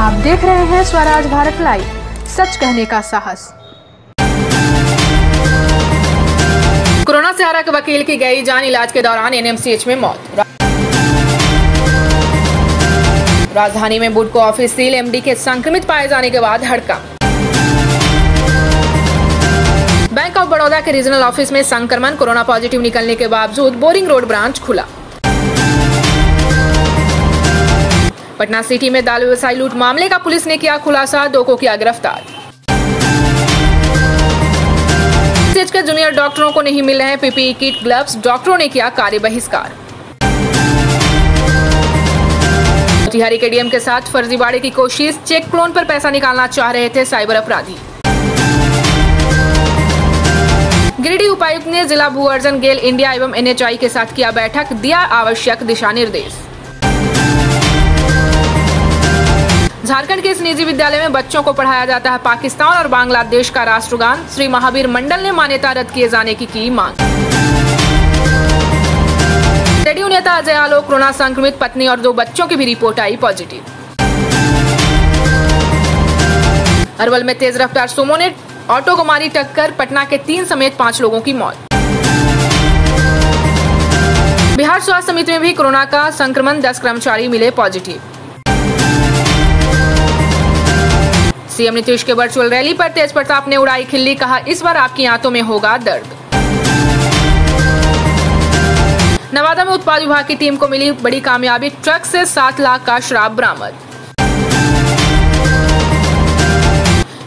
आप देख रहे हैं स्वराज भारत लाइव, सच कहने का साहस। कोरोना से हरा के वकील की गई जान इलाज के दौरान एनएमसीएच में मौत। राजधानी में बुड को ऑफ़िस सील, एमडी के संक्रमित पाए जाने के बाद हड़कंप बैंक ऑफ़ बड़ौदा के रीजनल ऑफ़िस में संक्रमण, कोरोना पॉजिटिव निकलने के बावजूद बोरिंग रोड ब्रांच खुला। पटना सिटी में दाल व्यवसायी लूट मामले का पुलिस ने किया खुलासा, दो को किया गिरफ़्तार। के जूनियर डॉक्टरों को नहीं मिल रहे पीपीई किट ग्लव्स, डॉक्टरों ने किया कार्य बहिष्कार। मोतिहारी के डीएम के साथ फर्जीवाड़े की कोशिश, चेक क्लोन पर पैसा निकालना चाह रहे थे साइबर अपराधी। गिरिडीह उपायुक्त ने जिला भू अर्जन गेल इंडिया एवं एनएचआई के साथ किया बैठक, दिया आवश्यक दिशा निर्देश। झारखंड के इस निजी विद्यालय में बच्चों को पढ़ाया जाता है पाकिस्तान और बांग्लादेश का राष्ट्रगान। श्री महावीर मंडल ने मान्यता रद्द किए जाने की की मांग। जेडीयू नेता अजय आलोक, कोरोना संक्रमित पत्नी और दो बच्चों की भी रिपोर्ट आई पॉजिटिव। अरवल में तेज रफ्तार सुमो ने ऑटो को मारी टक्कर, पटना के तीन समेत पाँच लोगों की मौत। बिहार स्वास्थ्य समिति में भी कोरोना का संक्रमण 10 कर्मचारी मिले पॉजिटिव। सीएम नीतीश के वर्चुअल रैली पर तेज प्रताप ने उड़ाई खिल्ली, कहा, इस बार आपकी आंतों में होगा दर्द. नवादा में उत्पाद विभाग की टीम को मिली बड़ी कामयाबी, ट्रक से सात लाख का शराब बरामद।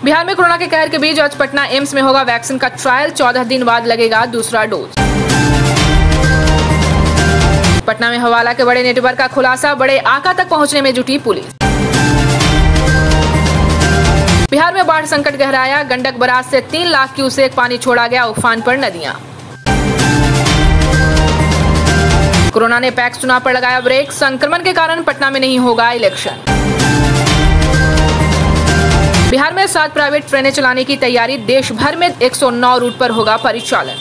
बिहार में कोरोना के कहर के बीच आज पटना एम्स में होगा वैक्सीन का ट्रायल, चौदह दिन बाद लगेगा दूसरा डोज। पटना में हवाला के बड़े नेटवर्क का खुलासा, बड़े आका तक पहुँचने में जुटी पुलिस। बाढ़ संकट गहराया, गंडक बराज से तीन लाख क्यूसेक पानी छोड़ा गया, उफान पर नदियाँ। कोरोना ने पैक्स चुनाव पर लगाया ब्रेक, संक्रमण के कारण पटना में नहीं होगा इलेक्शन। बिहार में सात प्राइवेट ट्रेनें चलाने की तैयारी देश भर में 109 रूट पर होगा परिचालन।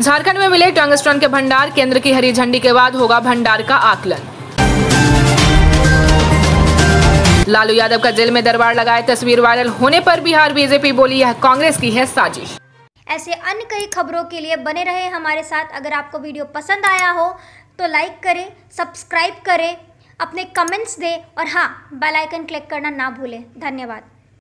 झारखंड में मिले टंगस्टन के भंडार, केंद्र की हरी झंडी के बाद होगा भंडार का आकलन। लालू यादव का जेल में दरबार लगाए तस्वीर वायरल होने पर बिहार बीजेपी बोली, यह कांग्रेस की है साजिश। ऐसे अन्य कई खबरों के लिए बने रहे हमारे साथ। अगर आपको वीडियो पसंद आया हो तो लाइक करें, सब्सक्राइब करें, अपने कमेंट्स दें और हाँ बेलाइकन क्लिक करना ना भूलें। धन्यवाद।